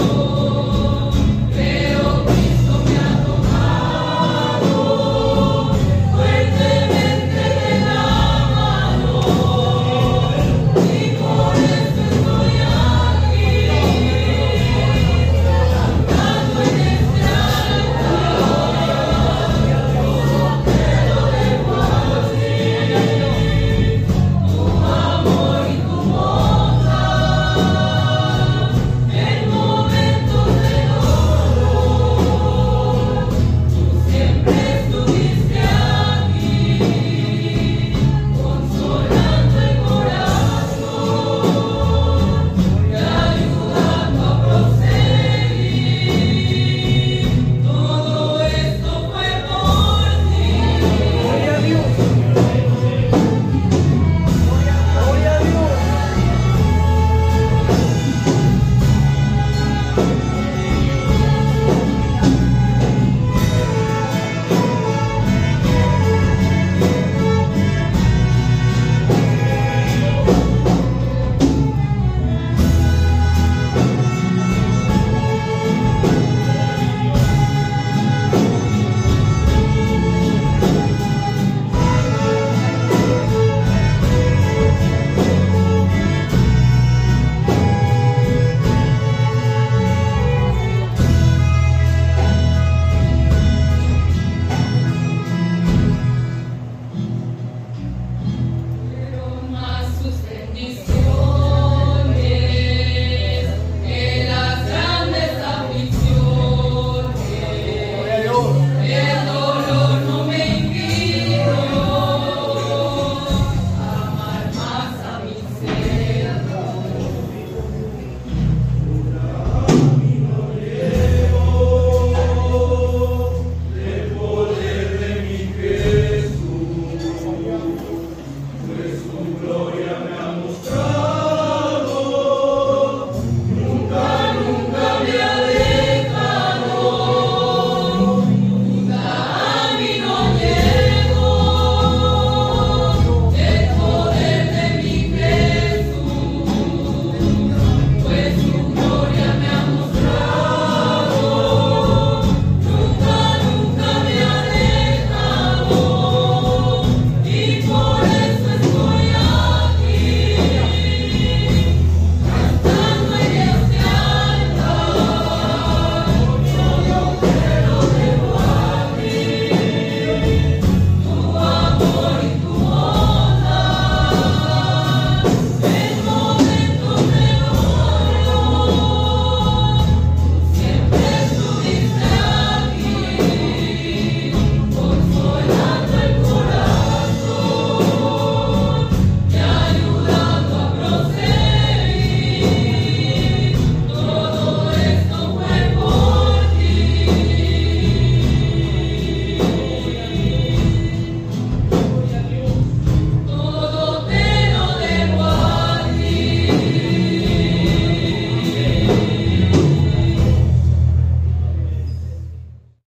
Oh.